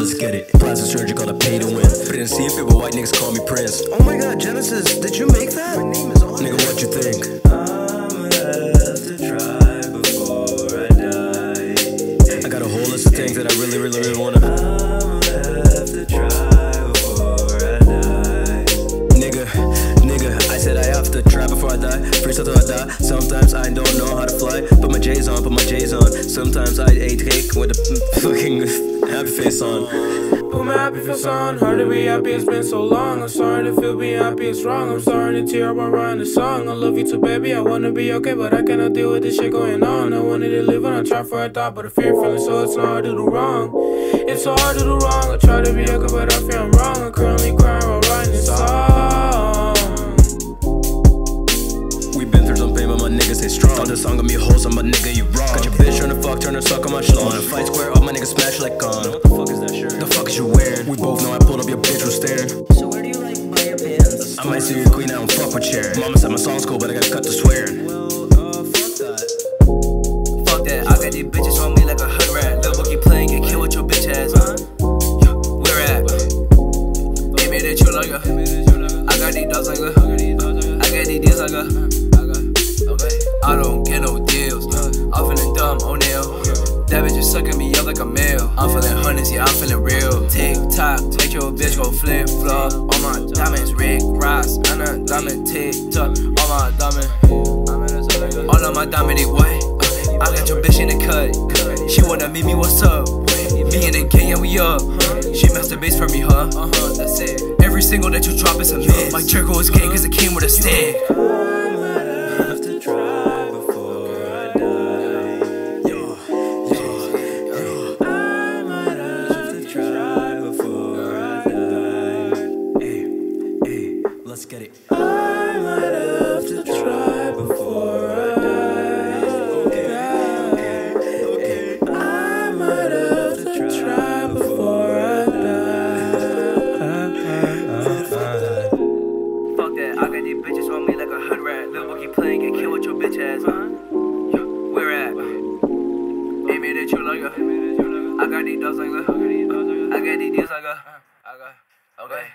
Let's get it. Plastic surgical to pay to win. Principio, but white niggas call me Prince. Oh my god, Genesis, did you make that? My name is on Nigga, what you think? I got a whole list of things that I really, really, really wanna. I'ma have to try before I die. Nigga, nigga, I said I have to try before I die. Freestyle till I die. Sometimes I don't know how to fly. Put my J's on, put my J's on. Sometimes I ate cake with a fucking happy face on. Put my happy face on, hard to be happy, it's been so long. I'm starting to feel being happy is wrong. I'm starting to tear up while writing the song. I love you too, baby. I wanna be okay, but I cannot deal with this shit going on. I wanted to live and I try for a thought, but I fear feeling, so it's not hard to do wrong. It's so hard to do wrong. I try to be okay, but I feel I'm wrong. I'm currently stay strong. Thought this song gonna be wholesome, but nigga, you wrong. Got your bitch trying to fuck, turn her suck on my schlong. Wanna fight square up, my niggas smash like on. What the fuck is that shirt? The fuck is you wearing? We both know I pulled up your bitch was staring. So where do you like buy your pants? I might see your queen, I don't fuck with Sharon. Mama said my song's cool, but I gotta cut the swearing. Well, uh, fuck that, Fuck that, I got these bitches on me like a hood rat. Lil' That bitch is sucking me up like a male. I'm feeling hundreds, yeah, I'm feeling real. Tick tock, make your bitch go flip flop. All my diamonds, Rick Ross, and a diamond tick tock. All my diamonds. All of my diamond, they white. I got your bitch in the cut. She wanna meet me, what's up? Me and the gang, yeah, we up. She masturbates for me, huh? Uh huh, that's it. Every single that you drop is a miss. My Jericho is gang, cause it came with a stick. Hey, let's get it. I might have to try before I die. Okay, okay, okay. I might have to try before I die. Fuck that, I got these bitches on me like a hood rat. Lil' keep playing, get killed with your bitch ass? Where at? Aim it at you like a. I got these dogs like a. I got these deals like a. Okay.